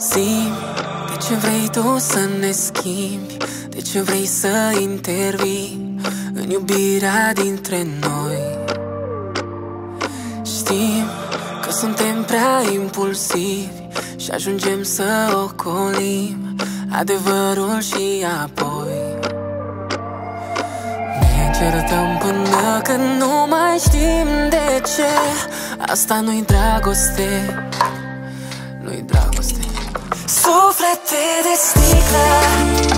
Sim, de ce vrei tu să ne schimbi? De ce vrei să intervii în iubirea dintre noi? Știm că suntem prea impulsivi și ajungem să ocolim adevărul și apoi Ne certăm până când nu mai știm de ce Asta nu-i dragoste, nu-i dragoste Suflete de sticlă,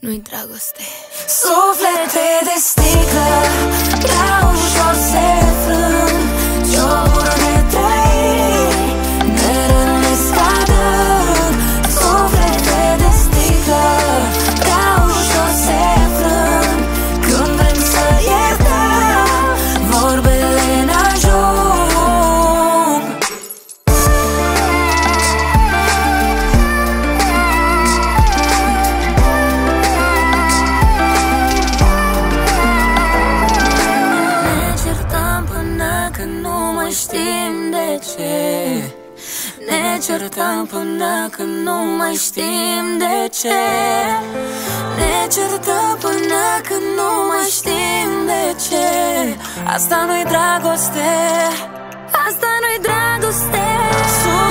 Nu-i dragoste. Suflete de sticlă Prea ușor se frâng certăm până când nu mai știm de ce. Ne certăm până când nu mai știm de ce. Asta nu-i dragoste. Asta nu-i dragoste. Suflete de sticlă